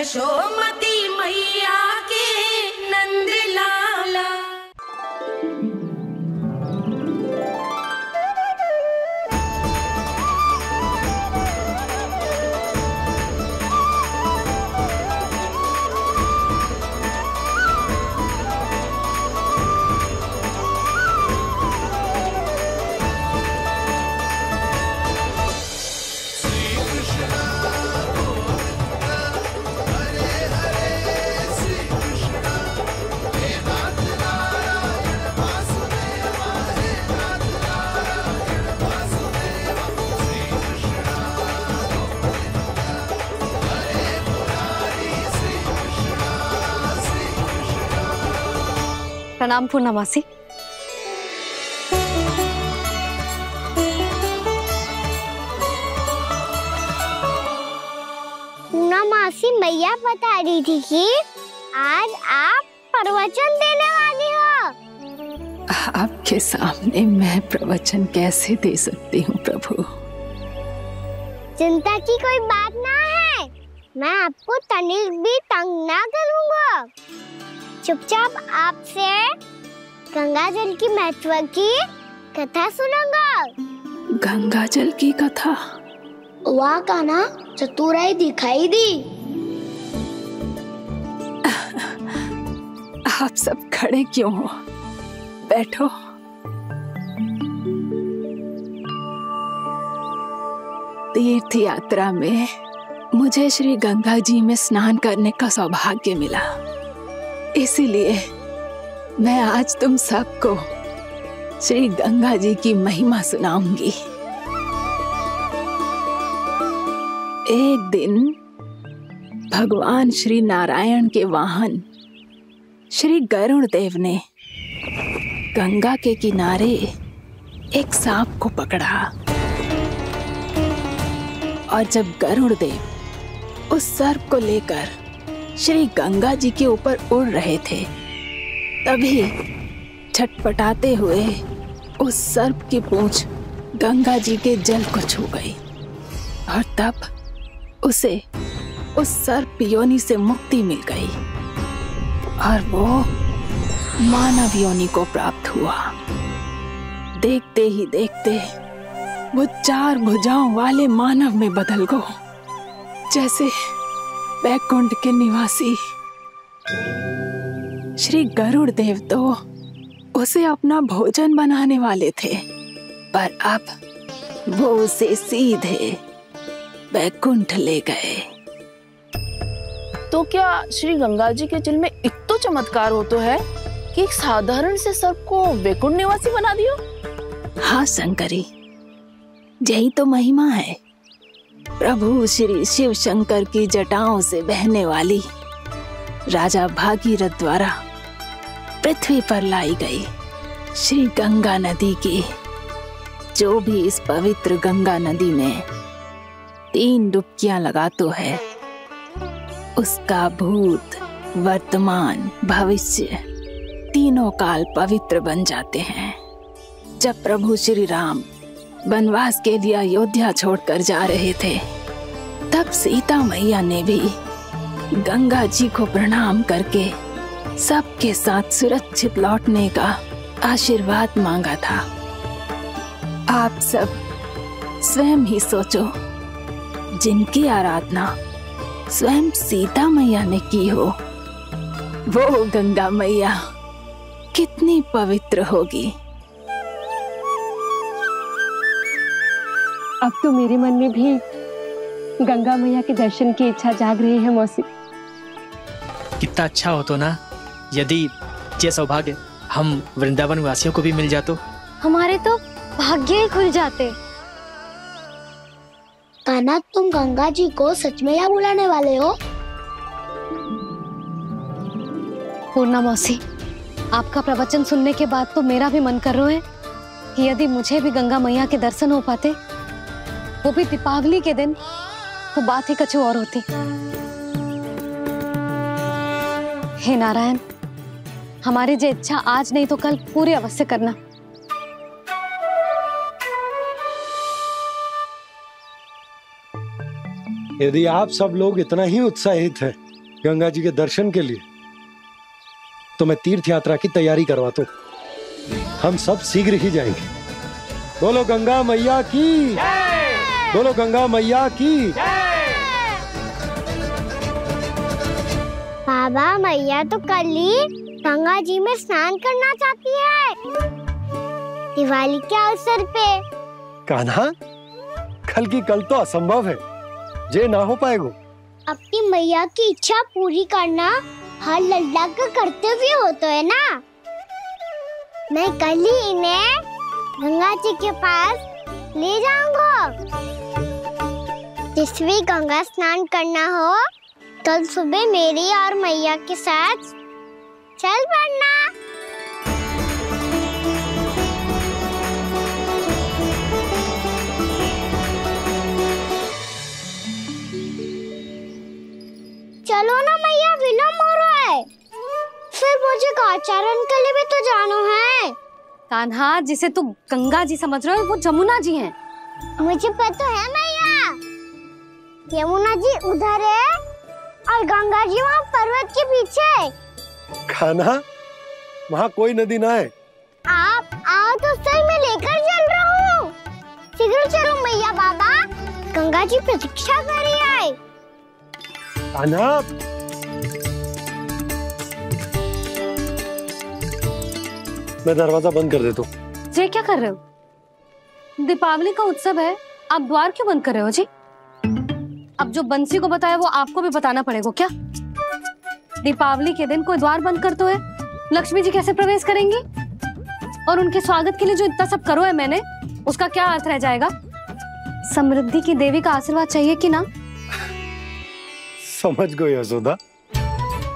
यशोमती मैया प्रणाम पूर्णमासी पूना मासी मैया बता रही थी कि आज आप प्रवचन देने वाली हो। आपके सामने मैं प्रवचन कैसे दे सकती हूँ प्रभु? चिंता की कोई बात ना है। मैं आपको तनिक भी तंग ना करूँगा। चुपचाप आपसे गंगा जल की महत्व की कथा सुनूँगा? गंगा जल की कथा? वहाँ का ना चतुराई दिखाई दी। आप सब खड़े क्यों हो? बैठो। तीर्थ यात्रा में मुझे श्री गंगा जी में स्नान करने का सौभाग्य मिला। इसीलिए मैं आज तुम सबको श्री गंगा जी की महिमा सुनाऊँगी। एक दिन भगवान श्री नारायण के वाहन श्री गरुड़ देव ने गंगा के किनारे एक सांप को पकड़ा और जब गरुड़ देव उस सर्प को लेकर श्री गंगा जी के ऊपर उड़ रहे थे। तभी छटपटाते हुए उस सर्प की पूंछ गंगा जी के जल को छू गई और तब उसे उस सर्प योनि से मुक्ति मिल गई और वो मानव योनि को प्राप्त हुआ। देखते ही देखते वो चार भुजाओं वाले मानव में बदल गो। जैसे बैकुंठ के निवासी। श्री गरुड़ देव तो उसे अपना भोजन बनाने वाले थे पर अब वो उसे सीधे बैकुंठ ले गए। तो क्या श्री गंगा जी के जल में इतो चमत्कार हो तो है कि एक साधारण से सर्प को वैकुंठ निवासी बना दियो? हाँ शंकरी यही तो महिमा है। प्रभु श्री शिव शंकर की जटाओं से बहने वाली राजा भागीरथ द्वारा पृथ्वी पर लाई गई श्री गंगा नदी की, जो भी इस पवित्र गंगा नदी में तीन डुबकियाँ लगा तो है, उसका भूत, वर्तमान, भविष्य तीनों काल पवित्र बन जाते हैं। जब प्रभु श्री राम वनवास के लिए अयोध्या छोड़कर जा रहे थे। तब सीता मैया ने भी गंगा जी को प्रणाम करके सबके साथ सुरक्षित लौटने का आशीर्वाद मांगा था। आप सब स्वयं ही सोचो, जिनकी आराधना स्वयं सीता मैया ने की हो, वो गंगा मैया कितनी पवित्र होगी। अब तो मेरे मन में भी गंगा मैया के दर्शन की इच्छा जाग रही है मौसी। कितना अच्छा हो तो ना यदि ये सौभाग्य हम वृंदावन वासियों को भी मिल जातो। हमारे तो भाग्य ही खुल जाते। काना तुम गंगा जी को सच में यहाँ बुलाने वाले हो? पूर्णा मौसी। आपका प्रवचन सुनने के बाद तो मेरा भी मन कर रहा है कि यदि मुझे भी गंगा मैया के दर्शन हो पाते वो भी दीपावली के दिन तो बात ही कछु और होती। हे नारायण, हमारी जो इच्छा आज नहीं तो कल पूरी अवश्य करना। यदि आप सब लोग इतना ही उत्साहित हैं गंगा जी के दर्शन के लिए तो मैं तीर्थ यात्रा की तैयारी करवाता हूँ। हम सब शीघ्र ही जाएँगे। बोलो, गंगा मैया की। बोलो गंगा मैया की। बाबा मैया तो कल ही गंगा जी में स्नान करना चाहती है। दिवाली के अवसर पे। कान्हा कल की कल तो असंभव है। जे ना हो पाएगा। अपनी मैया की इच्छा पूरी करना हर लल्ला का कर्तव्य होता है ना। मैं कल ही इन्हें गंगा जी के पास ले जाऊँगा। जिस भी गंगा स्नान करना हो, कल सुबह मेरी और मैया के साथ कान्हा जिसे तू गंगा जी समझ रहे हो वो जमुना जी हैं। मुझे पता है मैया। यमुना जी उधर है और गंगा जी वहाँ पर्वत के पीछे कान्हा वहाँ कोई नदी ना है। आप आओ तो सही मैं लेकर चल रहा हूँ। शीघ्र चलो मैया बाबा। गंगा जी प्रतीक्षा कर रही है। मैं दरवाज़ा बंद कर देता हूँ। ये क्या कर रहे हो? दीपावली का उत्सव है। आप द्वार क्यों बंद कर रहे हो जी? अब जो बंसी को बताया वो आपको भी बताना पड़ेगा क्या? दीपावली के दिन कोई द्वार बंद कर तो है लक्ष्मी जी कैसे प्रवेश करेंगी? और उनके स्वागत के लिए जो इतना सब करो है मैंने उसका क्या अर्थ रह जाएगा? समृद्धि की देवी का आशीर्वाद चाहिए कि ना? समझ गई यशोदा।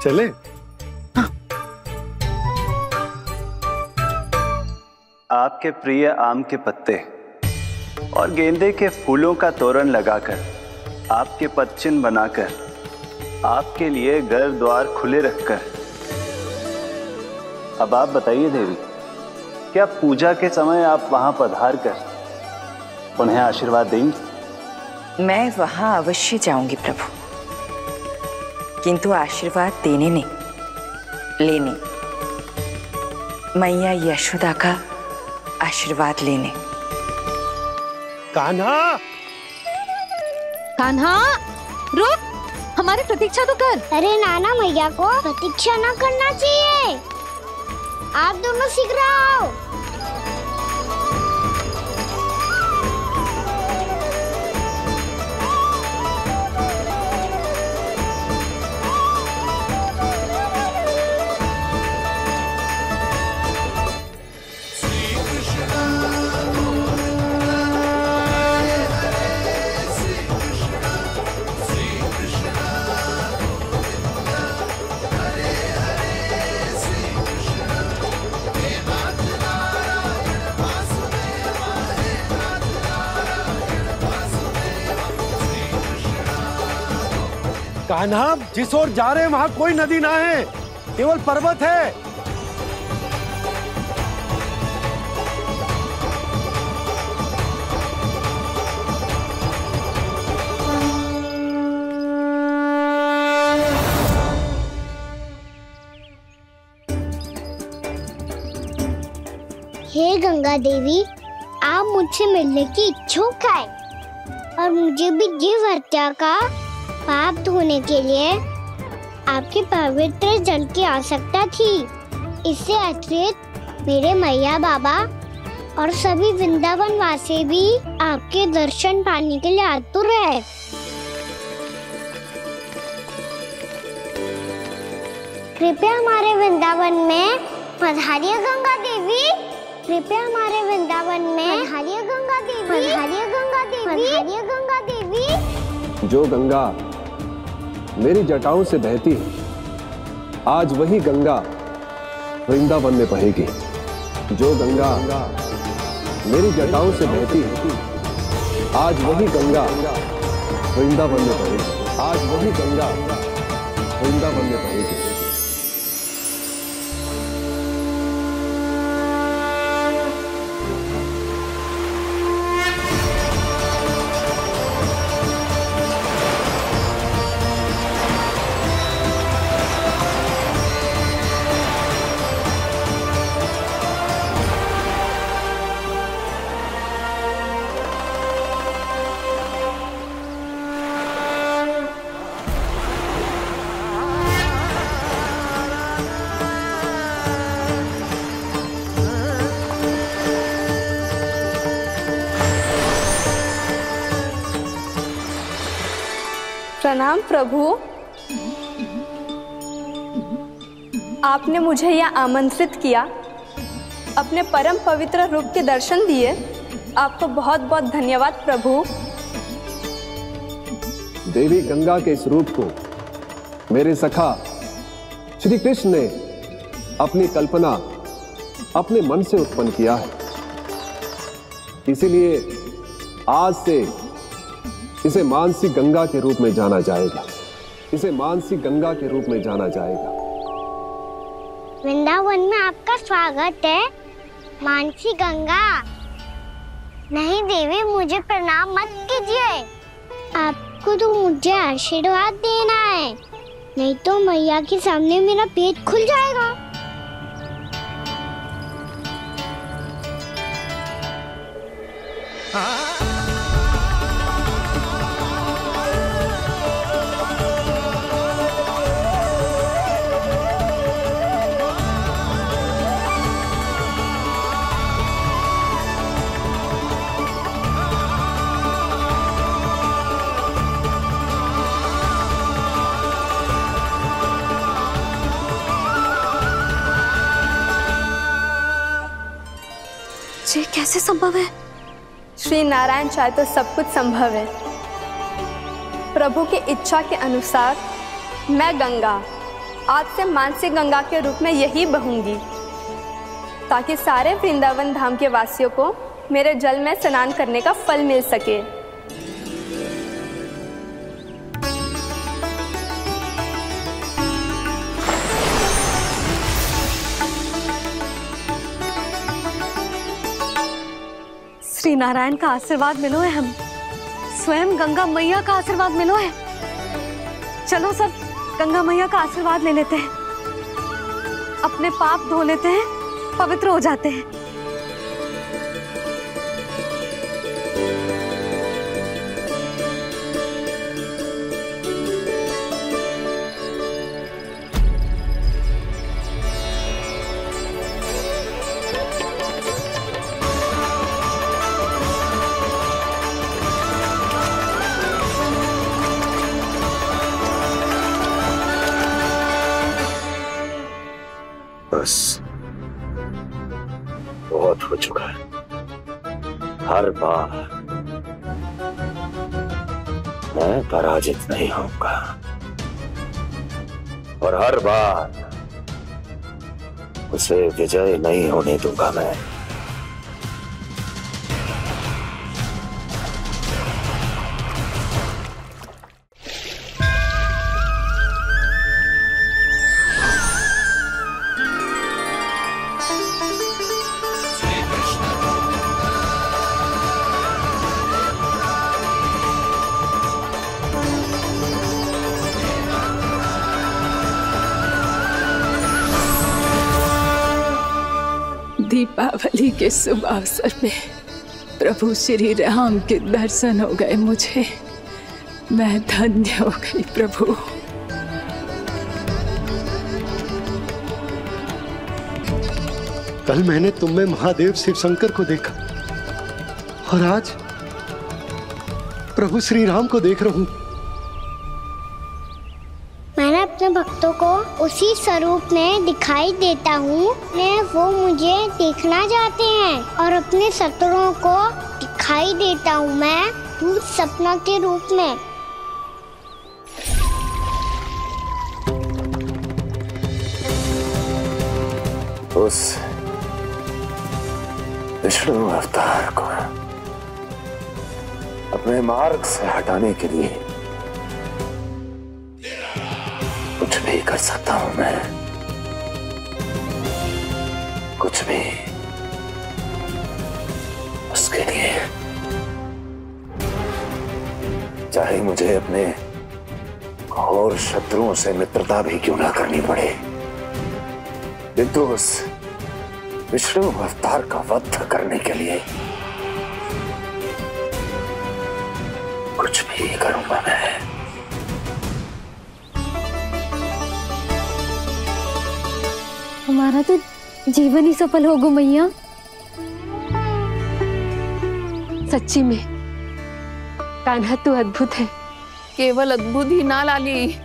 चले। आपके प्रिय आम के पत्ते और गेंदे के फूलों का तोरण लगाकर, आपके पदचिन्ह बनाकर, आपके लिए घर द्वार खुले रखकर। अब आप बताइए देवी, क्या पूजा के समय आप वहाँ पधार कर उन्हें आशीर्वाद देंगी? मैं वहाँ अवश्य जाऊँगी प्रभु। किंतु आशीर्वाद देने नहीं, लेने। मैया यशोदा का आशीर्वाद लेने। कान्हा! कान्हा रुक। हमारी प्रतीक्षा तो कर। अरे नाना मैया को प्रतीक्षा ना करना चाहिए। आप दोनों शीघ्र कान्हा जिस ओर जा रहे हैं, वहाँ कोई नदी ना है। केवल पर्वत है। हे गंगा देवी, आप मुझसे मिलने की इच्छुक है, और मुझे भी जीव हत्या का पाप धोने के लिए आपके पवित्र जल की आवश्यकता थी। इससे अतिरिक्त मेरे मैया बाबा और सभी वृंदावन वासी भी आपके दर्शन पाने के लिए आतुर है। कृपया हमारे वृंदावन में पधारिए गंगा देवी कृपया हमारे वृंदावन में पधारिए गंगा देवी पधारिए गंगा देवी पधारिए गंगा देवी। जो गंगा मेरी जटाओं से बहती है। आज वही गंगा वृंदावन में बहेगी। जो गंगा मेरी जटाओं से बहती है, आज वही गंगा वृंदावन में बहेगी। आज वही गंगा वृंदावन में बहेगी। प्रणाम प्रभु। आपने मुझे यह आमंत्रित किया। अपने परम पवित्र रूप के दर्शन दिए। आपको बहुत बहुत धन्यवाद प्रभु। देवी गंगा के इस रूप को मेरे सखा श्री कृष्ण ने अपनी कल्पना अपने मन से उत्पन्न किया है। इसीलिए आज से इसे मानसी गंगा के रूप में जाना जाएगा। इसे मानसी गंगा के रूप में जाना जाएगा। वृंदावन में आपका स्वागत है। मानसी गंगा नहीं देवी मुझे प्रणाम मत कीजिए। आपको तो मुझे आशीर्वाद देना है। नहीं तो मैया के सामने मेरा पेट खुल जाएगा। ये कैसे संभव है? श्री नारायण चाहे तो सब कुछ संभव है। प्रभु की इच्छा के अनुसार मैं गंगा, आज से मानसिक गंगा के रूप में यही बहूँगी। ताकि सारे वृंदावन धाम के वासियों को मेरे जल में स्नान करने का फल मिल सके। श्री नारायण का आशीर्वाद मिलो है हम। स्वयं गंगा मैया का आशीर्वाद मिलो है। चलो सब, गंगा मैया का आशीर्वाद ले लेते हैं। अपने पाप धो लेते हैं, पवित्र हो जाते हैं। हर बार मैं पराजित नहीं होऊँगा। और हर बार उसे विजय नहीं होने दूँगा मैं। के शुभ अवसर पे प्रभु श्री राम के दर्शन हो गए मुझे। मैं धन्य हो गई प्रभु। कल मैंने तुम में महादेव शिव शंकर को देखा। और आज प्रभु श्री राम को देख रहा हूँ। उसी स्वरूप में दिखाई देता हूँ। मैं वो मुझे देखना चाहते हैं और अपने शत्रुओं को दिखाई देता हूँ मैं भूत सपना के रूप में। उस विष्णु अवतार को अपने मार्ग से हटाने के लिए भी कर सकता हूँ मैं। कुछ भी उसके लिए। चाहे मुझे अपने और शत्रुओं से मित्रता भी क्यों ना करनी पड़े। किंतु उस विष्णु अवतार का वध करने के लिए कुछ भी करूँगा मैं। हमारा तो जीवन ही सफल होगो मैया। सच्ची में कान्हा तू अद्भुत है। केवल अद्भुत ही ना लाली।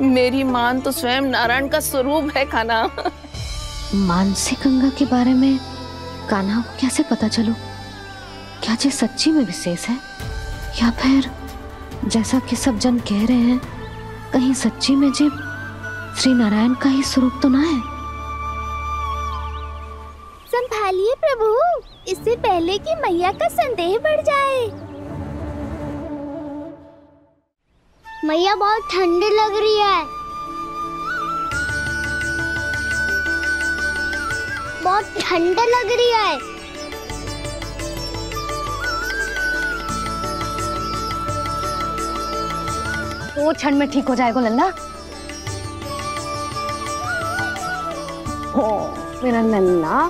मेरी मान तो स्वयं नारायण का स्वरूप है खाना मानसी गंगा के बारे में कान्हा को कैसे पता चलो? क्या ये सच्ची में विशेष है? या फिर जैसा कि सब जन कह रहे हैं कहीं सच्ची में जी श्री नारायण का ही स्वरूप तो ना है। संभालिए प्रभु इससे पहले कि मैया का संदेह बढ़ जाए। मैया बहुत ठंडी लग रही है। बहुत ठंड लग रही है। वो क्षण में ठीक हो जाएगा लल्ला। ओ मेरा लल्ला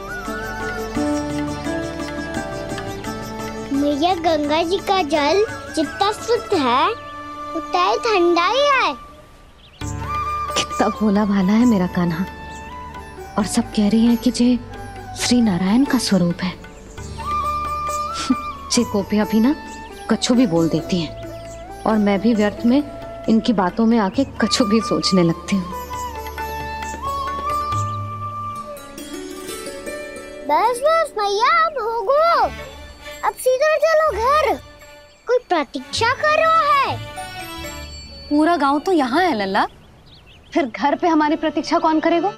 मैया गंगा जी का जल जितना शुद्ध है उतना ही ठंडा ही है। कितना भोला भाला है मेरा कान्हा। और सब कह रही हैं कि जे श्री नारायण का स्वरूप है। जे गोपियाँ भी ना कछु भी बोल देती हैं। और मैं भी व्यर्थ में इनकी बातों में आके कछु भी सोचने लगती हूँ। बस बस मैया अब होगो। अब सीधा चलो घर। कोई प्रतीक्षा कर रहा है? पूरा गाँव तो यहाँ है लल्ला। फिर घर पे हमारी प्रतीक्षा कौन करेगा?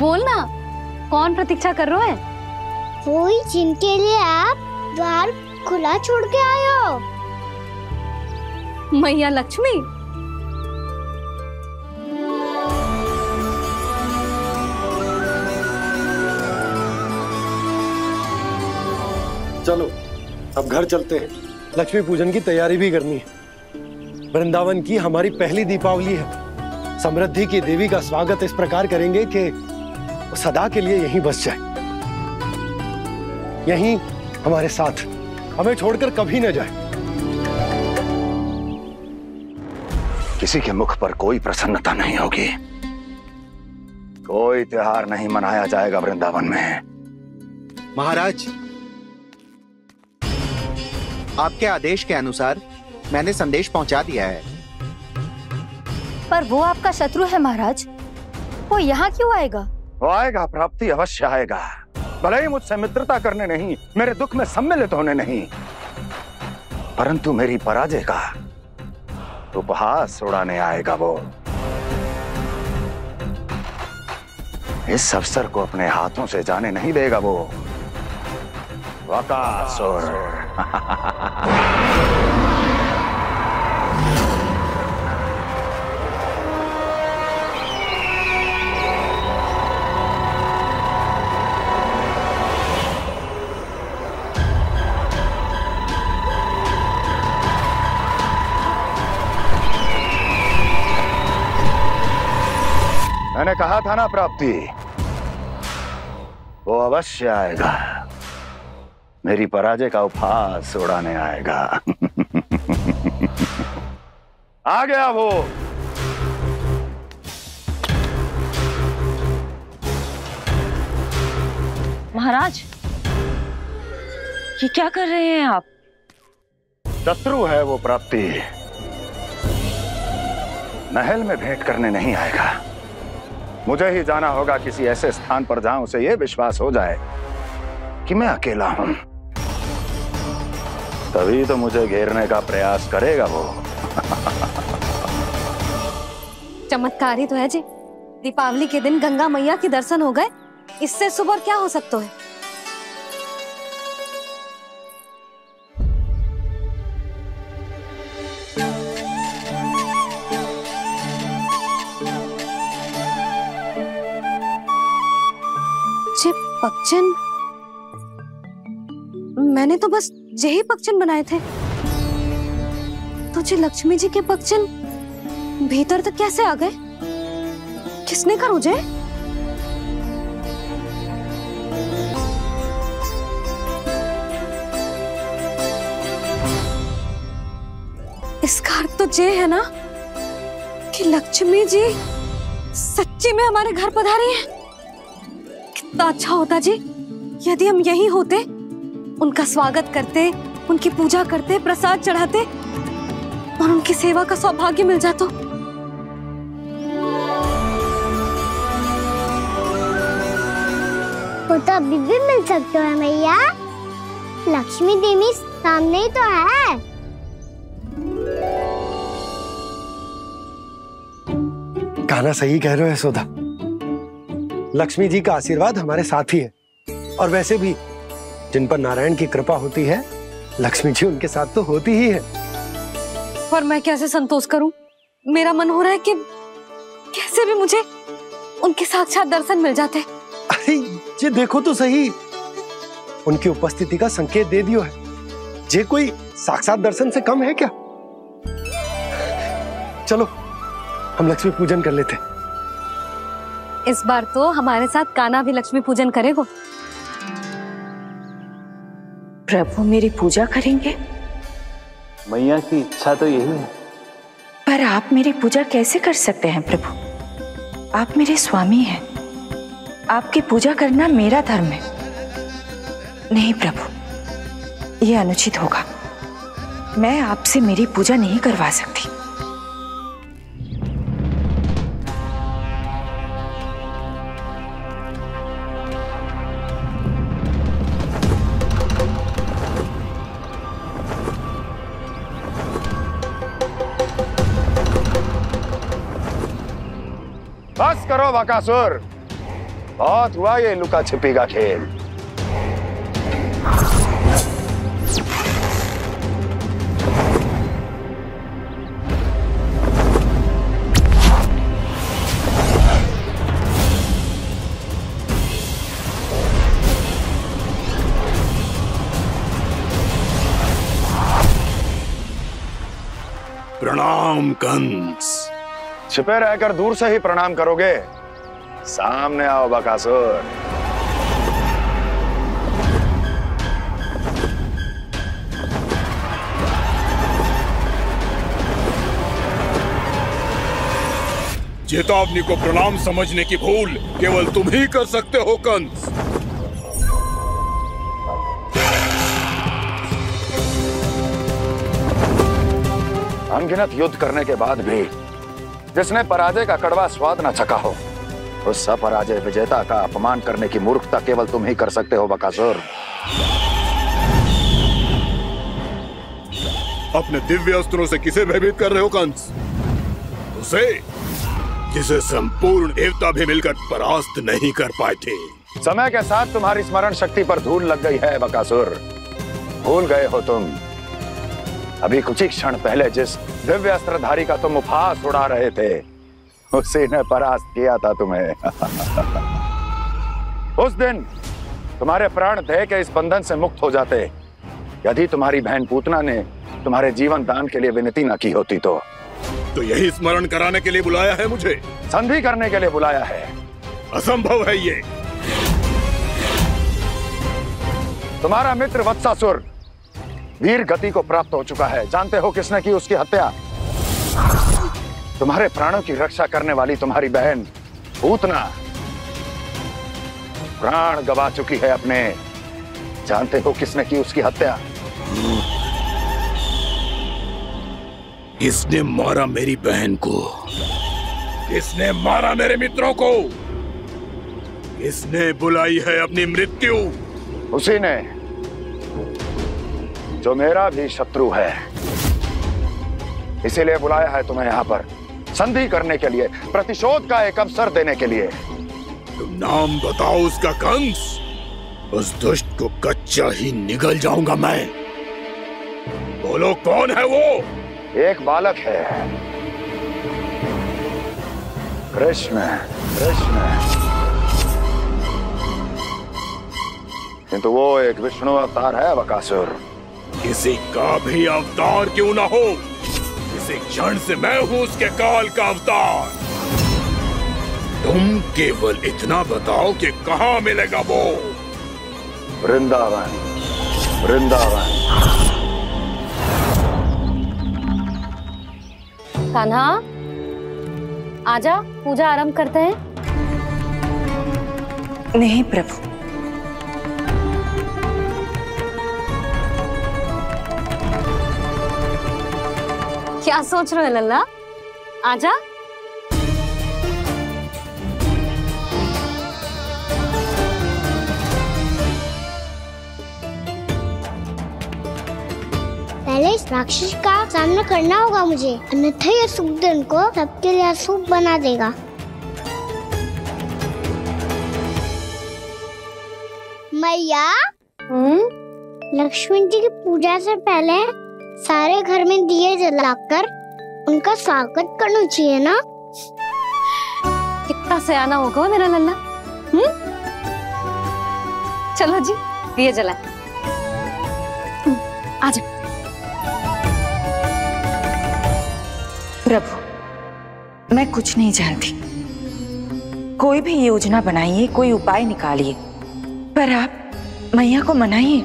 बोल ना कौन प्रतीक्षा कर रहे हैं? वही जिनके लिए आप द्वार खुला छोड़ के आए हो। मैया लक्ष्मी? चलो अब घर चलते हैं। लक्ष्मी पूजन की तैयारी भी करनी है। वृंदावन की हमारी पहली दीपावली है। समृद्धि की देवी का स्वागत इस प्रकार करेंगे कि वो सदा के लिए यहीं बस जाए। यहीं हमारे साथ हमें छोड़कर कभी न जाए। किसी के मुख पर कोई प्रसन्नता नहीं होगी। कोई त्योहार नहीं मनाया जाएगा वृंदावन में। महाराज आपके आदेश के अनुसार मैंने संदेश पहुँचा दिया है। पर वो आपका शत्रु है महाराज। वो यहाँ क्यों आएगा? वो आएगा प्राप्ति अवश्य आएगा। भले ही मुझसे मित्रता करने नहीं मेरे दुख में सम्मिलित होने नहीं। परंतु मेरी पराजय का उपहास उड़ाने आएगा वो। इस अवसर को अपने हाथों से जाने नहीं देगा वो। वकासुर मैंने कहा था ना प्राप्ति। वो अवश्य आएगा। मेरी पराजय का उपहास उड़ाने आएगा। आ गया वो। महाराज ये क्या कर रहे हैं आप? शत्रु है वो प्राप्ति। महल में भेंट करने नहीं आएगा। मुझे ही जाना होगा किसी ऐसे स्थान पर जहाँ उसे यह विश्वास हो जाए कि मैं अकेला हूँ। तभी तो मुझे घेरने का प्रयास करेगा वो। चमत्कारी तो है जी। दीपावली के दिन गंगा मैया के दर्शन हो गए। इससे सुबह क्या हो सकता है? जे पक्षन मैंने तो बस यही पक्षन बनाए थे। तो जे लक्ष्मी जी के पक्षन भीतर तक कैसे आ गए? किसने कर मुझे इसका अर्थ तो ये है ना कि लक्ष्मी जी सच्ची में हमारे घर पधारी हैं। कितना अच्छा होता जी? यदि हम यही होते उनका स्वागत करते उनकी पूजा करते प्रसाद चढ़ाते और उनकी सेवा का सौभाग्य मिल जाता। वो तो अभी भी मिल सकते हो मैया लक्ष्मी देवी सामने ही तो है। कहना सही कह रहे हो यशोदा। लक्ष्मी जी का आशीर्वाद हमारे साथ ही है। और वैसे भी जिन पर नारायण की कृपा होती है लक्ष्मी जी उनके साथ तो होती ही है। पर मैं कैसे संतोष करूँ? मेरा मन हो रहा है कि कैसे भी मुझे उनके साक्षात दर्शन मिल जाते। अरे ये देखो तो सही। उनकी उपस्थिति का संकेत दे दियो है। ये कोई साक्षात दर्शन से कम है क्या? चलो हम लक्ष्मी पूजन कर लेते इस बार तो हमारे साथ काना भी लक्ष्मी पूजन करेगा। प्रभु मेरी पूजा करेंगे? मैया की इच्छा तो यही है। पर आप मेरी पूजा कैसे कर सकते हैं प्रभु? आप मेरे स्वामी हैं। आपकी पूजा करना मेरा धर्म है। नहीं प्रभु यह अनुचित होगा। मैं आपसे मेरी पूजा नहीं करवा सकती। बकासुर बहुत हुआ ये लुका छिपी का खेल। प्रणाम कंस। छिपे रहकर दूर से ही प्रणाम करोगे। सामने आओ बकासुर। चेतावनी को प्रणाम समझने की भूल केवल तुम ही कर सकते हो कंस। अनगिनत युद्ध करने के बाद भी जिसने पराजय का कड़वा स्वाद न चखा हो उस अपराजय विजेता का अपमान करने की मूर्खता केवल तुम ही कर सकते हो बकासुर। अपने दिव्य अस्त्रों से किसे भयभीत कर रहे हो कंस? उसे? जिसे संपूर्ण देवता भी मिलकर परास्त नहीं कर पाए थे। समय के साथ तुम्हारी स्मरण शक्ति पर धूल लग गई है बकासुर। भूल गए हो तुम। अभी कुछ ही क्षण पहले जिस दिव्य अस्त्रधारी का तुम उपहास उड़ा रहे थे उसी ने परास्त किया था तुम्हें। उस दिन तुम्हारे प्राण दह के इस बंधन से मुक्त हो जाते। यदि तुम्हारी बहन पूतना ने तुम्हारे जीवन दान के लिए विनती न की होती तो। तो यही स्मरण कराने के लिए बुलाया है मुझे? संधि करने के लिए बुलाया है। असंभव है ये। तुम्हारा मित्र वत्सासुर वीर गति को प्राप्त हो चुका है। जानते हो किसने की उसकी हत्या? तुम्हारे प्राणों की रक्षा करने वाली तुम्हारी बहन पूतना प्राण गवा चुकी है अपने। जानते हो किसने की उसकी हत्या? किसने मारा मेरी बहन को? किसने मारा मेरे मित्रों को? किसने बुलाई है अपनी मृत्यु? उसी ने जो मेरा भी शत्रु है इसीलिए बुलाया है तुम्हें यहाँ पर। संधि करने के लिए प्रतिशोध का एक अवसर देने के लिए। तुम नाम बताओ उसका कंस। उस दुष्ट को कच्चा ही निगल जाऊँगा मैं। बोलो कौन है वो? एक बालक है। कृष्ण कृष्ण। किंतु वो एक विष्णु अवतार है बकासुर किसी का भी अवतार क्यों ना हो? इसी क्षण से मैं हूँ उसके काल का अवतार। तुम केवल इतना बताओ कि कहाँ मिलेगा वो? वृंदावन। वृंदावन। कान्हा आजा पूजा आरंभ करते हैं। नहीं प्रभु क्या सोच रहे हो लल्ला आजा पहले इस राक्षस का सामना करना होगा मुझे। अन्यथा ये सुखदन को सबके लिए अशुभ बना देगा। मैया? लक्ष्मण जी की पूजा से पहले सारे घर में दिए जलाकर उनका स्वागत करना चाहिए ना? कितना सयाना होगा मेरा लल्ला हम्म? चलो जी, दिए जला आजा प्रभु, मैं कुछ नहीं जानती। कोई भी योजना बनाइए, कोई उपाय निकालिए। पर आप मैया को मनाइए।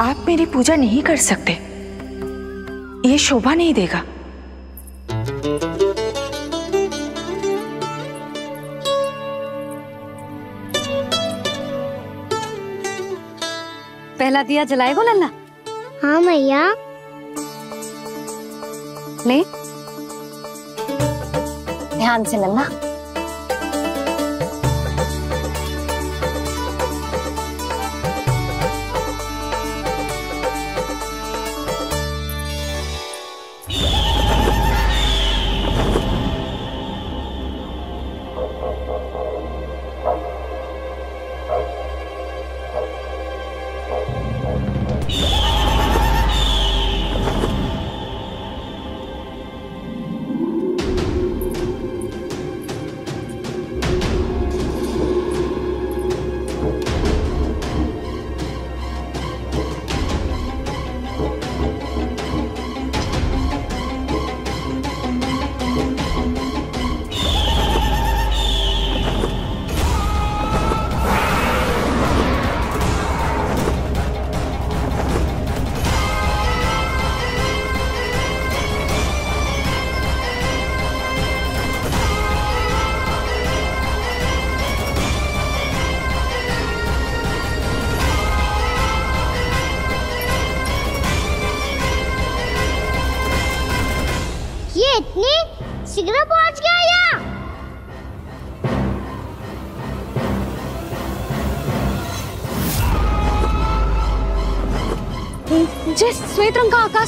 आप मेरी पूजा नहीं कर सकते। ये शोभा नहीं देगा। पहला दिया जलाएगो लल्ला? हाँ मैया। ले। ध्यान से लल्ला।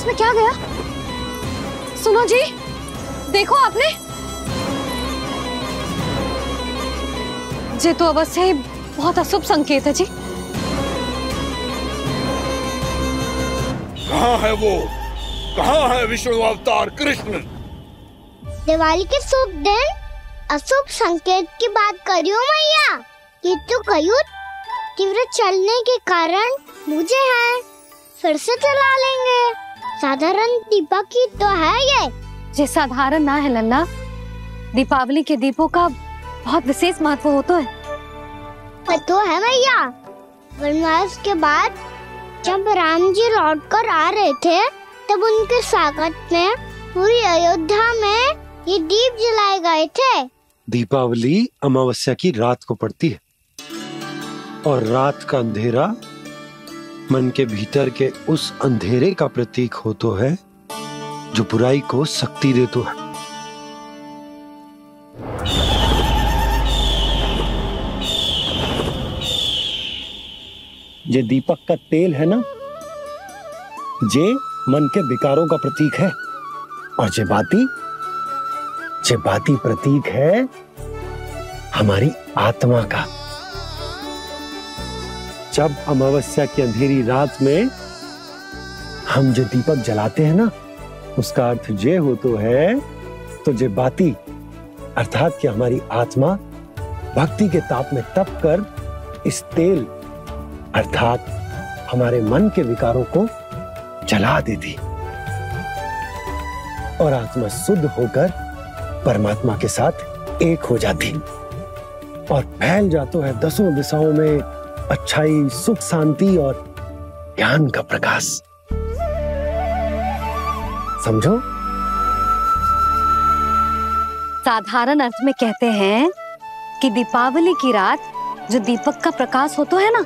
रंग का आकाश में क्या गया? सुनो जी देखो आपने। जे तो अवश्य ही बहुत अशुभ संकेत है जी। कहाँ है वो? कहाँ है विष्णु अवतार कृष्ण? दिवाली के शुभ दिन अशुभ संकेत की बात करियो मैया। ये तो कयुत तीव्र चलने के कारण मुझे है। फिर से चला लेंगे। साधारण दीपक ही तो है ये। जे साधारण ना है लल्ला दीपावली के दीपों का बहुत विशेष महत्व होता है। तो है मैया वनवास के बाद जब राम जी लौट कर आ रहे थे तब उनके स्वागत में पूरी अयोध्या में ये दीप जलाए गए थे। दीपावली अमावस्या की रात को पड़ती है और रात का अंधेरा मन के भीतर के उस अंधेरे का प्रतीक हो तो है, जो बुराई को शक्ति दे तो है। ये दीपक का तेल है ना? जे मन के विकारों का प्रतीक है। और जे बाती जे बाती प्रतीक है हमारी आत्मा का। जब अमावस्या की अंधेरी रात में हम जो दीपक जलाते हैं ना, उसका अर्थ जे हो तो है तो जे बाती, अर्थात कि हमारी आत्मा भक्ति के ताप में तप कर इस तेल, अर्थात हमारे मन के विकारों को जला देती। और आत्मा शुद्ध होकर परमात्मा के साथ एक हो जाती। और फैल जाता है दसों दिशाओं में अच्छाई सुख शांति और ज्ञान का प्रकाश। समझो? साधारण अर्थ में कहते हैं कि दीपावली की रात जो दीपक का प्रकाश होता है ना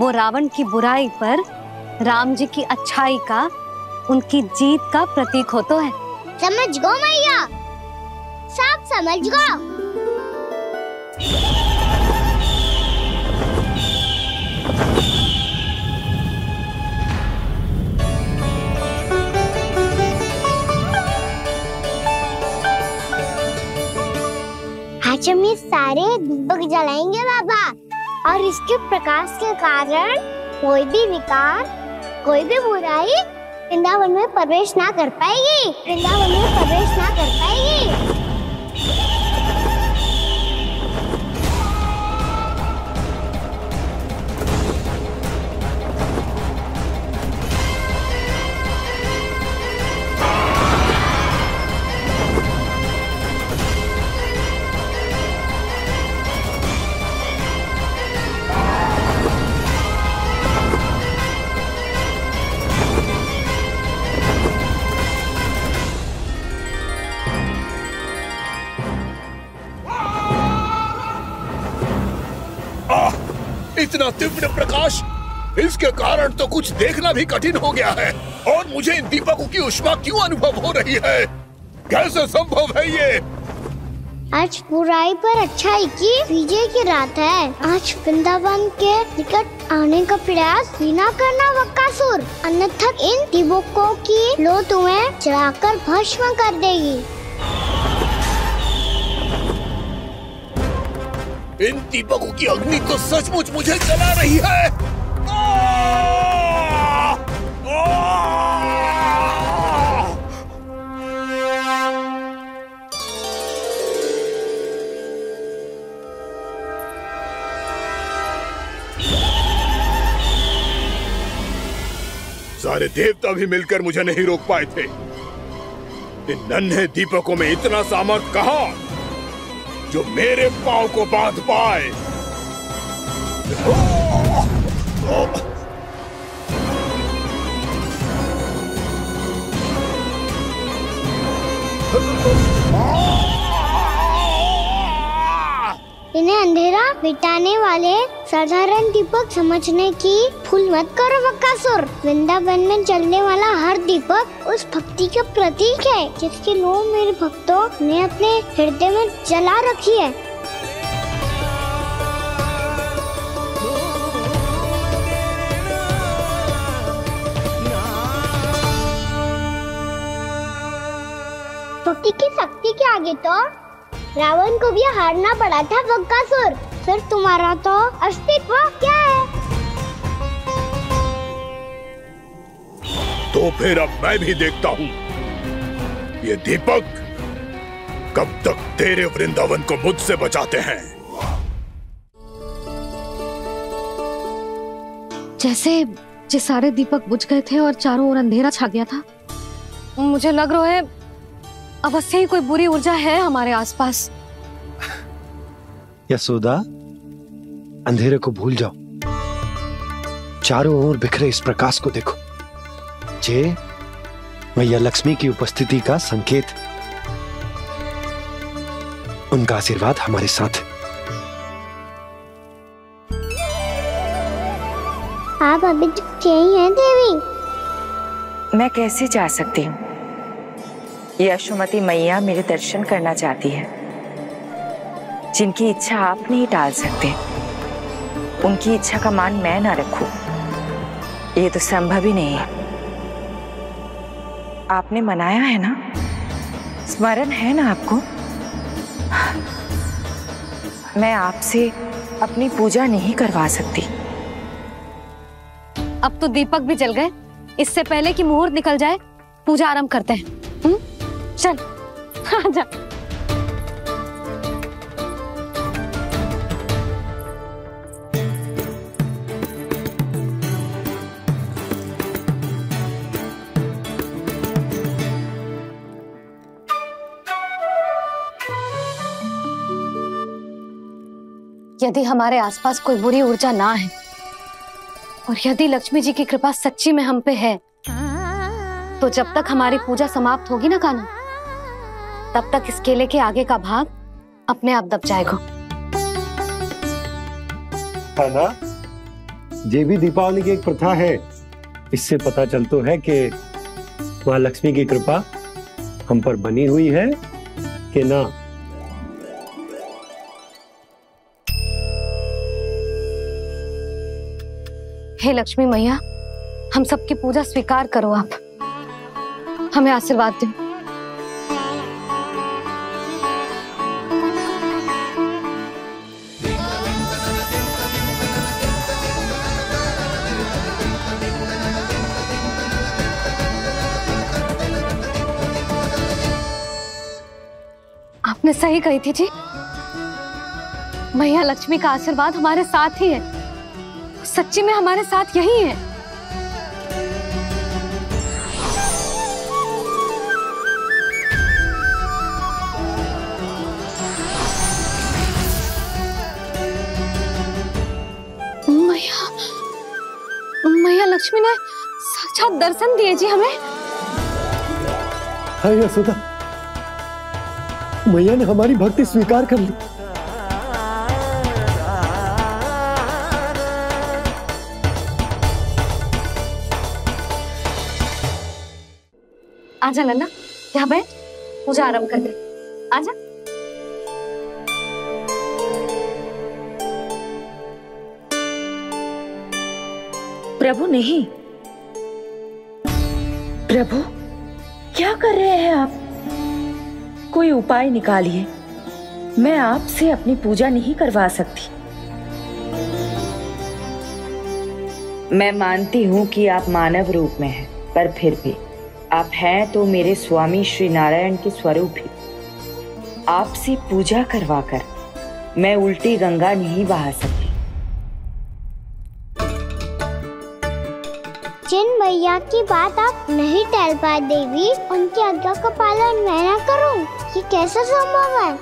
वो रावण की बुराई पर राम जी की अच्छाई का उनकी जीत का प्रतीक होता है। समझ गो मैया। सब समझ गो। आज हम ये सारे दीपक जलाएँगे बाबा। और इसके प्रकाश के कारण कोई भी विकार, कोई भी बुराई वृंदावन में प्रवेश ना कर पाएगी। वृंदावन में प्रवेश ना कर पाएगी। इतना तीव्र प्रकाश। इसके कारण तो कुछ देखना भी कठिन हो गया है। और मुझे इन दीपकों की उष्मा क्यों अनुभव हो रही है? कैसे संभव है ये? आज बुराई पर अच्छाई की विजय की रात है। आज वृंदावन के निकट आने का प्रयास बिना करना वक्कासुर। अन्यथा इन दीपकों की लो तुम्हें जलाकर भस्म कर देगी। इन दीपकों की अग्नि तो सचमुच मुझे जला रही है! सारे देवता भी मिलकर मुझे नहीं रोक पाए थे। इन नन्हे दीपकों में इतना सामर्थ कहा? जो मेरे पाँव को बाँध पाए। इन्हें अंधेरा मिटाने वाले साधारण दीपक समझने की भूल मत करो बक्कासुर। वृंदावन में जलने वाला हर दीपक उस भक्ति का प्रतीक है, जिसकी लो मेरे भक्तों ने अपने हृदय में जला रखी है। भक्ति की शक्ति के आगे तो रावण को भी हारना पड़ा था बक्कासुर फिर तुम्हारा तो अस्तित्व क्या है? तो फिर अब मैं भी देखता हूँ। ये दीपक कब तक तेरे वृंदावन को मुझसे बचाते हैं? जैसे ये सारे दीपक बुझ गए थे और चारों ओर अंधेरा छा गया था मुझे लग रहा है अवश्य ही कोई बुरी ऊर्जा है हमारे आसपास। यशोदा अंधेरे को भूल जाओ। चारों ओर बिखरे इस प्रकाश को देखो। जे मैया लक्ष्मी की उपस्थिति का संकेत। उनका आशीर्वाद हमारे साथ है। आप अभी तक यही हैं देवी? मैं कैसे जा सकती हूँ? यशोमती मैया मेरे दर्शन करना चाहती है। जिनकी इच्छा आप नहीं टाल सकते। उनकी इच्छा का मान मैं ना रखूँ। ये तो संभव ही नहीं है। आपने मनाया है ना? स्मरण है ना आपको? मैं आपसे अपनी पूजा नहीं करवा सकती। अब तो दीपक भी जल गए। इससे पहले कि मुहूर्त निकल जाए, पूजा आरंभ करते हुँ? चल। आजा यदि हमारे आसपास कोई बुरी ऊर्जा ना है, और यदि लक्ष्मी जी की कृपा सच्ची में हम पे है तो जब तक हमारी पूजा समाप्त होगी ना, कान्हा? तब तक इस केले के आगे का भाग अपने आप दब जाएगा। था ना ये भी दीपावली की एक प्रथा है। इससे पता चलता है कि माँ लक्ष्मी की कृपा हम पर बनी हुई है कि ना। हे लक्ष्मी मैया हम सबकी पूजा स्वीकार करो आप। हमें आशीर्वाद दो। आपने सही कही थी जी। मैया लक्ष्मी का आशीर्वाद हमारे साथ ही है। सच्ची में हमारे साथ यही है। लक्ष्मी ने साक्षात दर्शन दिए जी हमें। हाय यशोदा। मैया ने हमारी भक्ति स्वीकार कर ली। आजा लन्ना यहाँ बैठ। पूजा आरंभ कर दे। आजा। प्रभु नहीं। प्रभु, क्या कर रहे हैं आप? कोई उपाय निकालिए। मैं आपसे अपनी पूजा नहीं करवा सकती। मैं मानती हूँ कि आप मानव रूप में हैं, पर फिर भी आप हैं तो मेरे स्वामी श्री नारायण के स्वरूप ही। आपसे पूजा करवाकर मैं उल्टी गंगा नहीं बहा सकती। जिन भैया की बात आप नहीं टहल पाए देवी उनकी आज्ञा का पालन मैं ना करूँ। ये कैसे संभव है?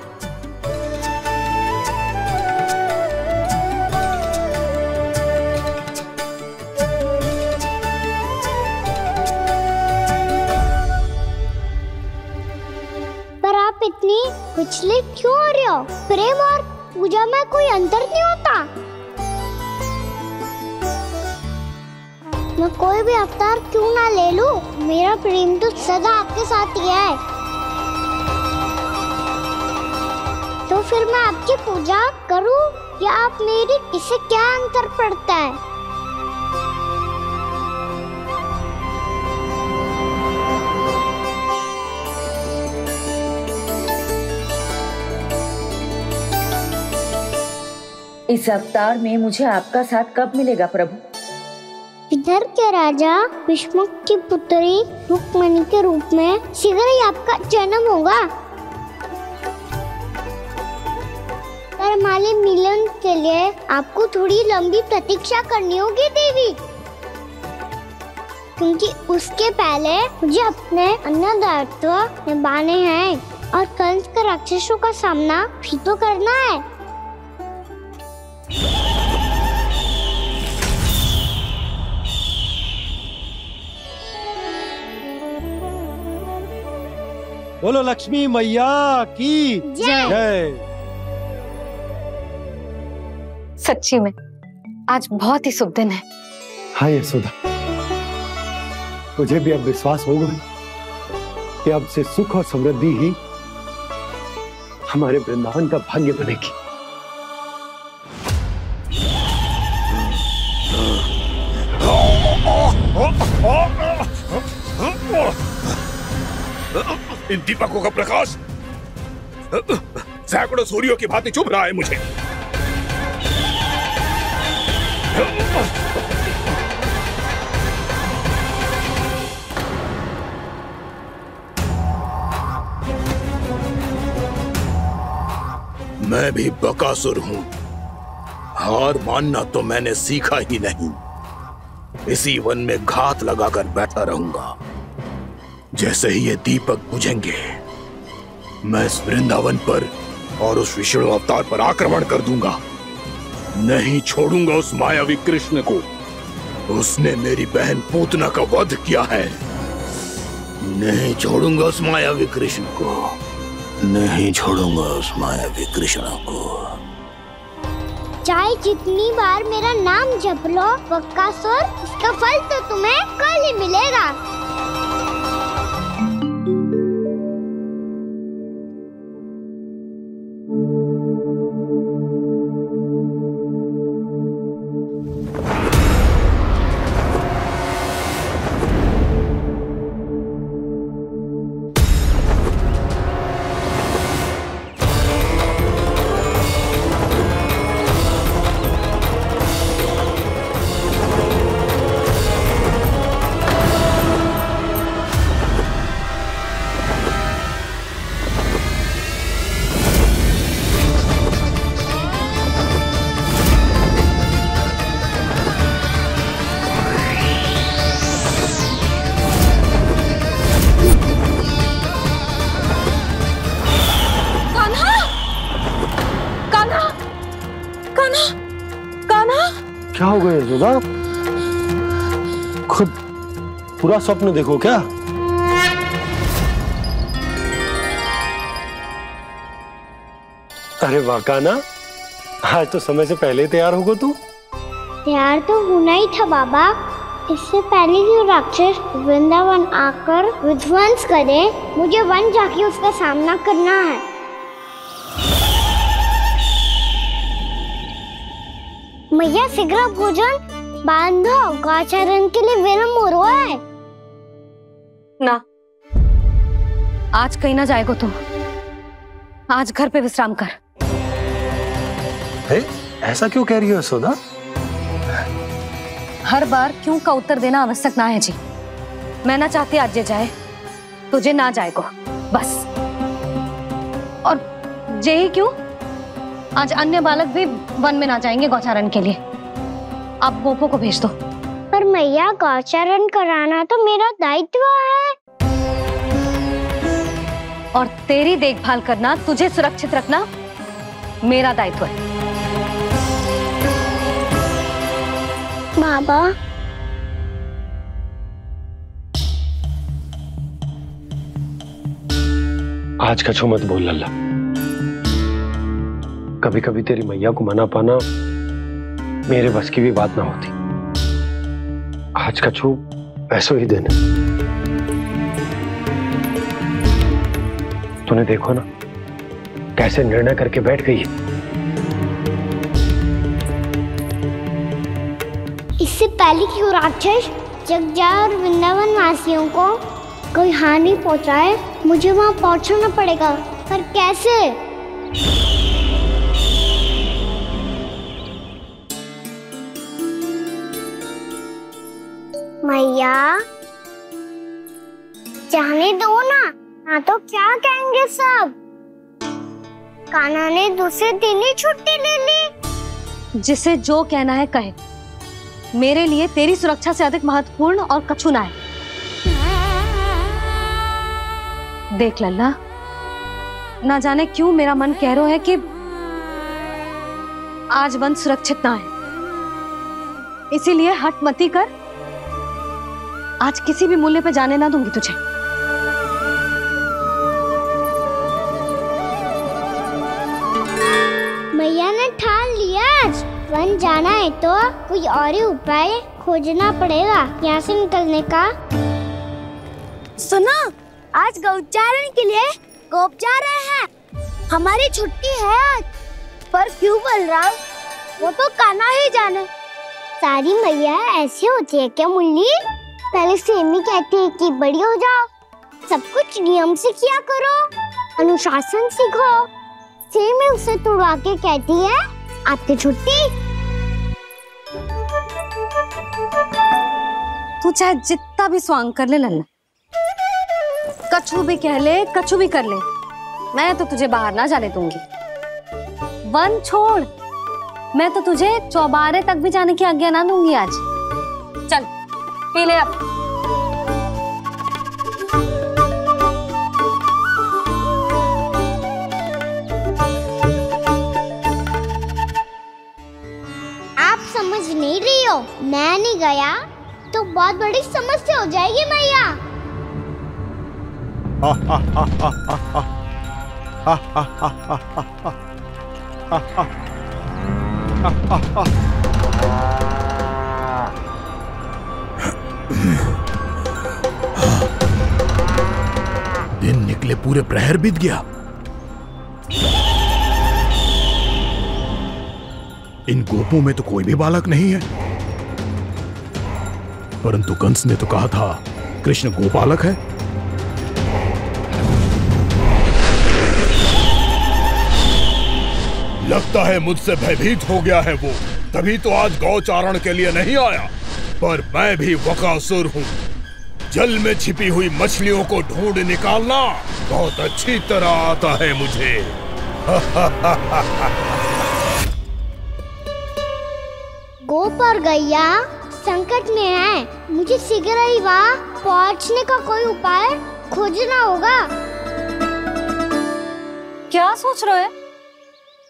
पर आप इतनी विचलित क्यों हो रहे हो? प्रेम और पूजा में कोई अंतर नहीं होता। मैं कोई भी अवतार क्यों ना ले लूँ, मेरा प्रेम तो सदा आपके साथ ही है। फिर मैं आपकी पूजा करूँ या आप मेरी इससे क्या अंतर पड़ता है? इस अवतार में मुझे आपका साथ कब मिलेगा प्रभु? इधर के राजा विष्णु की पुत्री रुक्मणी के रूप में शीघ्र ही आपका जन्म होगा। पर हमारे मिलन के लिए आपको थोड़ी लंबी प्रतीक्षा करनी होगी देवी। क्योंकि उसके पहले मुझे अपने अन्य दायित्व निभाने हैं और कंस के राक्षसों का सामना भी तो करना है। बोलो लक्ष्मी मैया की जय। सच्ची में। आज बहुत ही शुभ दिन है। हाँ यशोदा। मुझे भी अब विश्वास हो गया कि अब से सुख और समृद्धि ही हमारे वृंदावन का भाग्य बनेगी। इन दीपकों का प्रकाश। सैकड़ों सूर्यों की भांति चुभ रहा है मुझे। मैं भी बकासुर हूँ। हार मानना तो मैंने सीखा ही नहीं। इसी वन में घात लगाकर बैठा रहूँगा। जैसे ही ये दीपक बुझेंगे, मैं इस वृंदावन पर और उस विष्णु अवतार पर आक्रमण कर दूँगा। नहीं छोड़ूँगा उस मायावी कृष्ण को। उसने मेरी बहन पूतना का वध किया है। नहीं छोड़ूँगा उस मायावी कृष्ण को। नहीं छोड़ूँगा उस मायावी कृष्ण को। चाहे जितनी बार मेरा नाम जप लो बक्कासुर इसका फल तो तुम्हें कल ही मिलेगा। पूरा स्वप्न देखो क्या? अरे वाकाना आज तो समय से पहले तैयार होगो तू। तैयार तो होना ही था बाबा। इससे पहले कि राक्षस वृंदावन आकर विध्वंस करे, मुझे वन जाके उसका सामना करना है। मैया शीघ्र भोजन बांधो गौचरण के लिए विलम्ब हो रहा है। ना। आज कहीं ना जाएगा तुम। आज घर पे विश्राम कर। है? ऐसा क्यों कह रही हो यशोदा? हर बार क्यों का उत्तर देना आवश्यक ना है जी। मैं ना चाहती आज ये जाए तुझे ना जाएगा। बस। और जे ही क्यों? आज अन्य बालक भी वन में ना जाएँगे गौचारण के लिए। आप गोपो को भेज दो। पर मैया गौचरण कराना तो मेरा दायित्व है। और तेरी देखभाल करना तुझे सुरक्षित रखना मेरा दायित्व है। बाबा। आज कछू मत बोल लल्ला। कभी कभी तेरी मैया को मना पाना मेरे बस की भी बात ना होती। आज कछू ऐसो ही दिन। तूने देखो ना, कैसे निर्णय करके बैठ गई है। इससे पहले कि राक्षस जगजा और वृंदावन वासियों को कोई हानि पहुँचाए, मुझे वहाँ पहुँचना पड़ेगा, पर कैसे? मैया? जाने दो ना। हाँ तो क्या कहेंगे सब? कान्हा ने दूसरे दिन ही छुट्टी ले ली। जिसे जो कहना है कहे। मेरे लिए तेरी सुरक्षा से अधिक महत्वपूर्ण और कछु ना है। देख लल्ला, ना जाने क्यों मेरा मन कह रहा है कि आज वन सुरक्षित ना है। इसीलिए हट मती कर आज किसी भी मूल्य पे जाने ना दूँगी तुझे। मैया ने ठान लिया आज। वन जाना है तो। कोई और ही उपाय खोजना पड़ेगा यहाँ से निकलने का। सुनो आज गौचारण के लिए गोप जा रहे हैं। हमारी छुट्टी है आज। पर क्यों बोल रहा हूँ वो तो काना ही जाने। सारी मैया ऐसी होती है क्या मुन्नी? पहले सेमी कहती है कि बड़ी हो जाओ। सब कुछ नियम से किया करो, अनुशासन सीखो सेम उसे तुड़वा के कहती है, आपकी छुट्टी तू चाहे जितना भी स्वांग कर ले लल्ला कछु भी कह ले, कछु भी कर ले। मैं तो तुझे बाहर ना जाने दूँगी। वन छोड़। मैं तो तुझे चौबारे तक भी जाने की आज्ञा ना दूँगी आज। पी ले अब। आप समझ नहीं रही हो? मैं नहीं गया तो बहुत बड़ी समस्या हो जाएगी मैया। दिन निकले, पूरे प्रहर बीत गया। इन गोपों में तो कोई भी बालक नहीं है। परंतु कंस ने तो कहा था, कृष्ण गोपालक है। लगता है मुझसे भयभीत हो गया है वो। तभी तो आज गौचारण के लिए नहीं आया। पर मैं भी वकासुर हूँ। जल में छिपी हुई मछलियों को ढूंढ निकालना बहुत अच्छी तरह आता है मुझे। गोप और गैया संकट में है। मुझे शीघ्र ही वहाँ पहुँचने का कोई उपाय खोजना होगा। क्या सोच रहे है?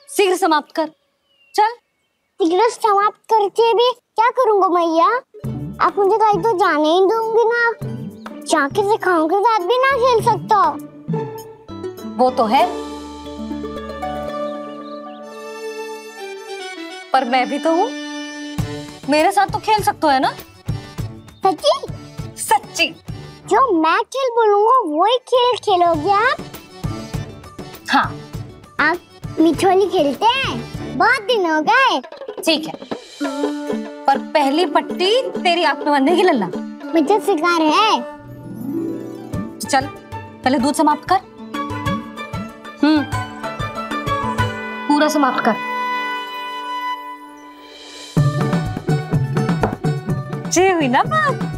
शीघ्र समाप्त कर। चल। शीघ्र समाप्त करके भी क्या करूँगा मैया? आप मुझे कहीं तो जाने ही दूँगी ना। जाके सिखाओं के साथ भी ना खेल सकता वो तो है। पर मैं भी तो हूँ। मेरे साथ तो खेल सकते है ना? सच्ची? सच्ची। जो मैं खेल बोलूँगा वही खेल खेलोगे आप? हाँ। आप मिठोली खेलते हैं? बहुत दिन हो गए। ठीक है। पर पहली पट्टी तेरी आँख में बंधेगी लल्ला। मुझे शिकार है। चल पहले दूध समाप्त कर। हम्म पूरा समाप्त कर। जी हुई ना बात?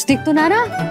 कुछ दिख तो ना रहा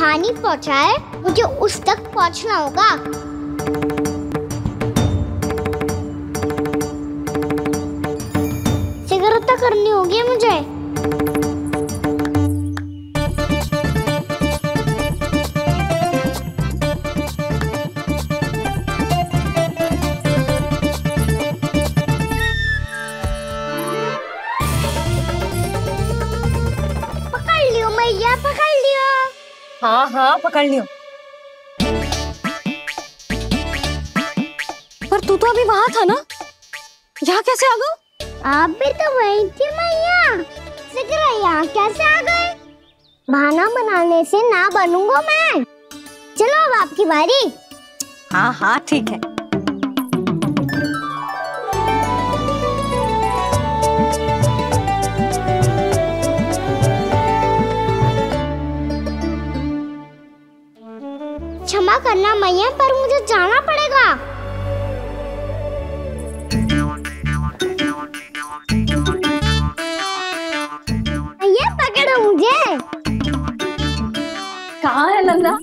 किसी पहुँचा है मुझे उस तक पहुँचना होगा। सिगरता करनी होगी मुझे। पकड़ लियो। पर तू तो अभी वहाँ था ना? यहाँ कैसे आ गए आप भी तो वही थी मैया। सिकरा यहाँ कैसे आ गए बहाना बनाने से ना बनूँगा मैं। चलो अब आपकी बारी। हाँ हाँ ठीक है। करना मैया? पर मुझे जाना पड़ेगा। मैया पकड़ो मुझे। कहाँ है लल्ला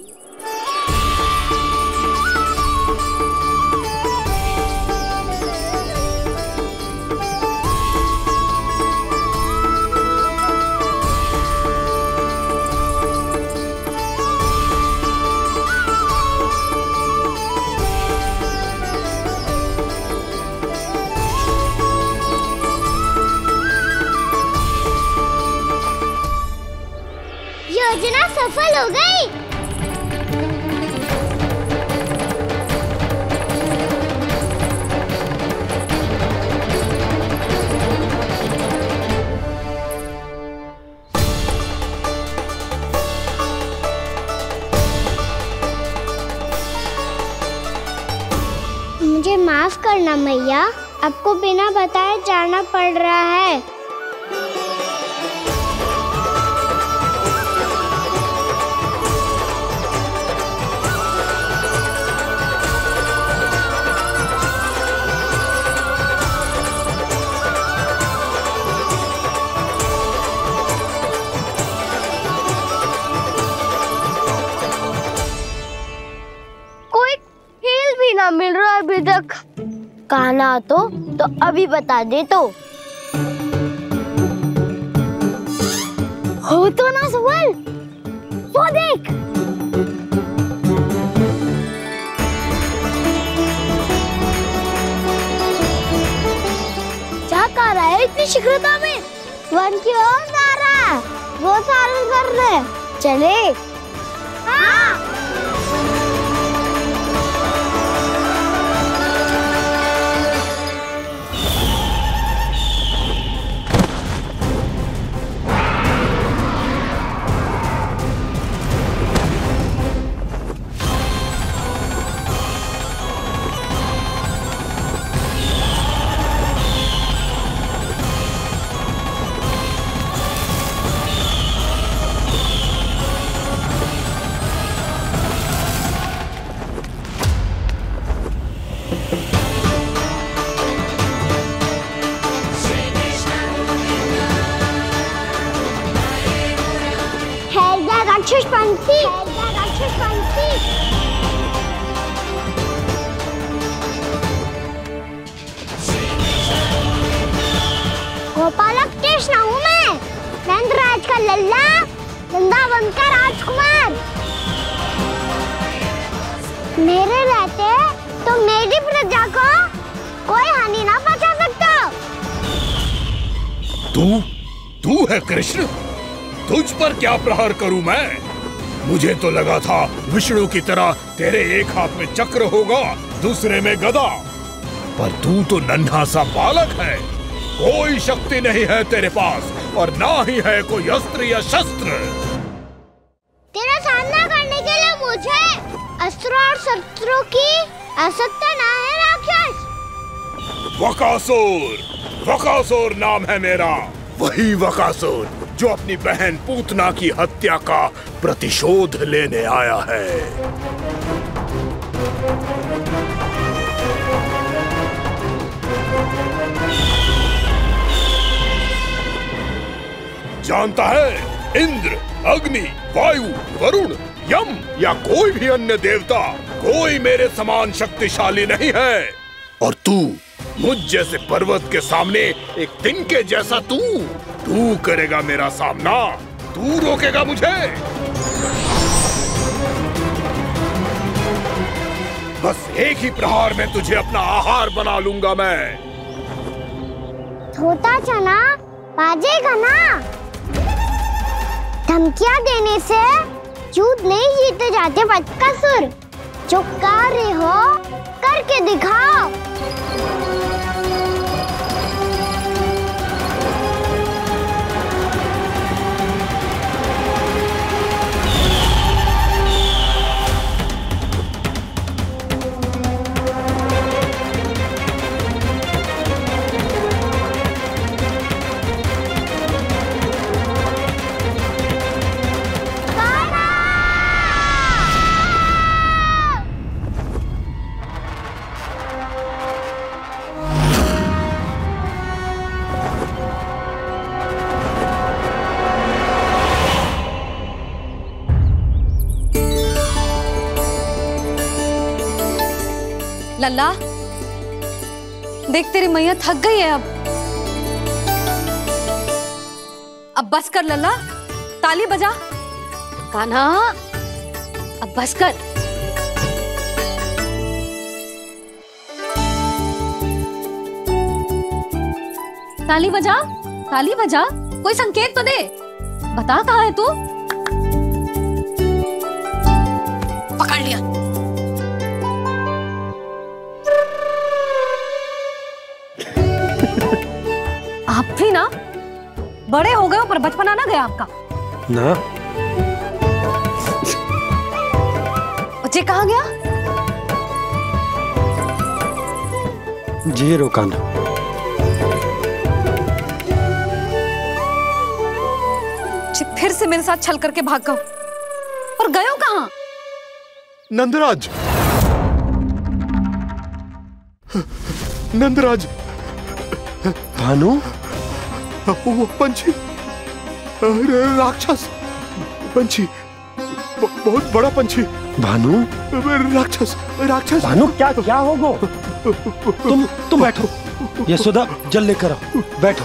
हो गई। मुझे माफ़ करना मैया आपको बिना बताए जाना पड़ रहा है। कहना तो तो अभी बता दे तो। हो तो ना सुबल वो देख। क्या कर रहा है इतनी शीघ्रता में? वन की ओर जा रहा है। वो सारे कर रहे चले। प्रहार करूँ मैं? मुझे तो लगा था विष्णु की तरह तेरे एक हाथ में चक्र होगा दूसरे में गदा। पर तू तो नन्हा सा बालक है। कोई शक्ति नहीं है तेरे पास और ना ही है कोई अस्त्र या शस्त्र। तेरा सामना करने के लिए मुझे अस्त्र और शस्त्रों की आवश्यकता ना है राक्षस। वकासुर वकासुर नाम है मेरा। वही वकासुर। जो अपनी बहन पूतना की हत्या का प्रतिशोध लेने आया है। जानता है, इंद्र, अग्नि, वायु, वरुण, यम या कोई भी अन्य देवता, कोई मेरे समान शक्तिशाली नहीं है। और तू मुझ जैसे पर्वत के सामने एक तिनके जैसा तू तू करेगा मेरा सामना। तू रोकेगा मुझे। बस एक ही प्रहार में तुझे अपना आहार बना लूँगा मैं। छोटा चना बाजेगा ना? धमकियाँ देने से युद्ध नहीं जीते जाते बदकसुर। जो कार्य हो, करके दिखाओ। लल्ला देख तेरी मैया थक गई है अब। अब बस कर लल्ला, ताली बजा। कान्हा, अब बस कर। ताली बजा ताली बजा, कोई संकेत तो दे। बता कहा है तू? बड़े हो गए हो पर बचपना ना गया आपका। ना। बच्चे कहाँ गया? जी रोकाना। जी, फिर से मेरे साथ छल करके भाग गए और गयो कहा? नंदराज। नंदराज। भानु? वो पंछी। अरे राक्षस। पंछी ब- बहुत बड़ा पंछी। भानु? राक्षस राक्षस। भानु? क्या क्या होगो? तुम तुम बैठो। यशोदा जल लेकर आओ। बैठो।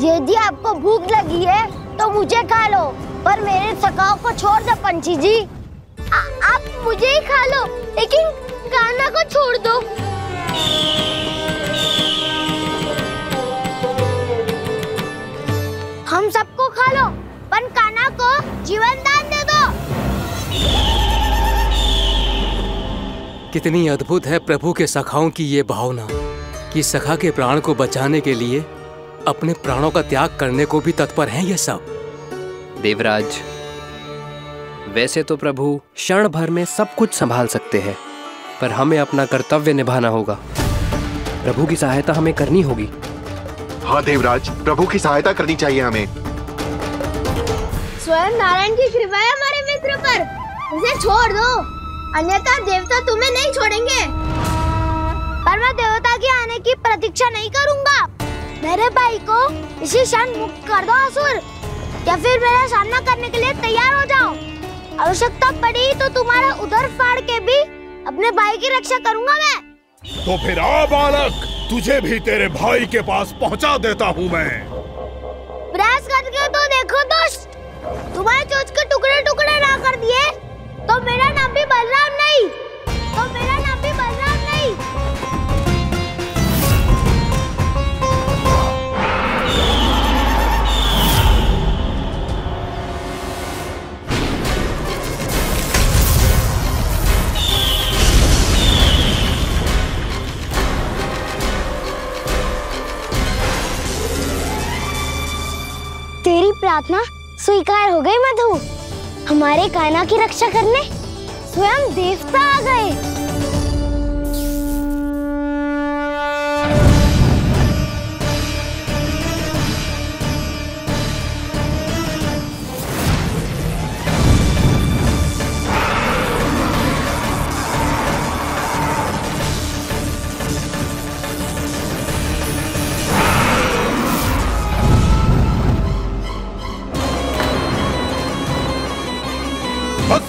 यदि आपको भूख लगी है तो मुझे खा लो पर मेरे सकाओ को छोड़ दो पंछी जी। आ, आप मुझे ही खा लो लेकिन काना को छोड़ दो। हम सबको खा लो। पर काना को जीवन दान दे दो। कितनी अद्भुत है प्रभु के सखाओं की ये भावना कि सखा के प्राण को बचाने के लिए अपने प्राणों का त्याग करने को भी तत्पर हैं ये सब। देवराज वैसे तो प्रभु क्षण भर में सब कुछ संभाल सकते हैं पर हमें अपना कर्तव्य निभाना होगा। प्रभु की सहायता हमें करनी होगी। हाँ देवराज प्रभु की सहायता करनी चाहिए हमें। स्वयं नारायण की कृपा है हमारे मित्र पर। उसे छोड़ दो। अन्यथा देवता तुम्हें नहीं छोड़ेंगे। पर मैं देवता के आने की प्रतीक्षा नहीं करूँगा। मेरे भाई को इसी क्षण मुक्त कर दो असुर। या फिर मेरा सामना करने के लिए तैयार हो जाओ। आवश्यकता पड़ी तो तुम्हारा उधर फाड़ के भी अपने भाई की रक्षा करूँगा मैं। तो फिर आ बालक। तुझे भी तेरे भाई के पास पहुँचा देता हूँ मैं। प्रयास करके तो देखो दोस्त तुम्हारे चोच के टुकड़े टुकड़े ना कर दिए तो मेरा नाम भी बलराम नहीं। तो मेरा प्रार्थना स्वीकार हो गई मधु। हमारे काना की रक्षा करने स्वयं देवता आ गए।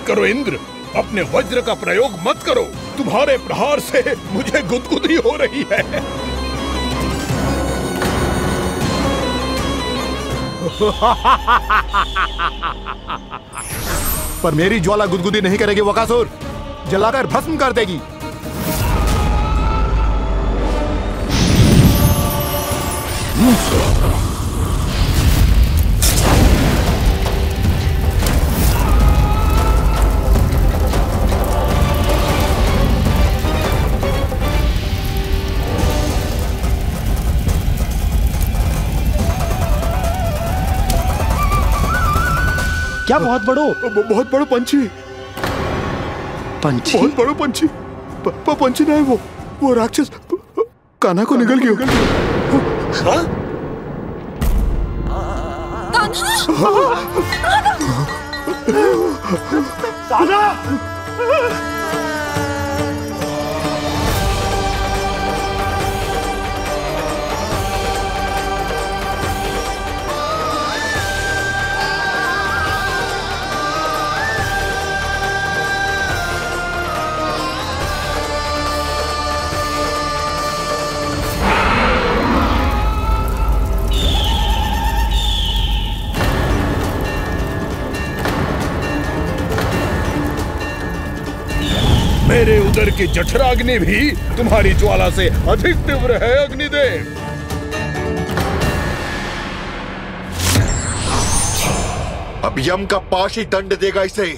करो इंद्र अपने वज्र का प्रयोग मत करो। तुम्हारे प्रहार से मुझे गुदगुदी हो रही है। पर मेरी ज्वाला गुदगुदी नहीं करेगी वकासुर जलाकर भस्म कर देगी। क्या बहुत बड़ो? बहुत बड़ो पंछी। पंछी? बहुत बड़ो पंछी। पंछी ना है वो। वो राक्षस। काना को निकल गया। हाँ? मेरे उदर की जठराग्नि भी तुम्हारी ज्वाला से अधिक तीव्र है अग्निदेव। अब यम का पाशी दंड देगा इसे।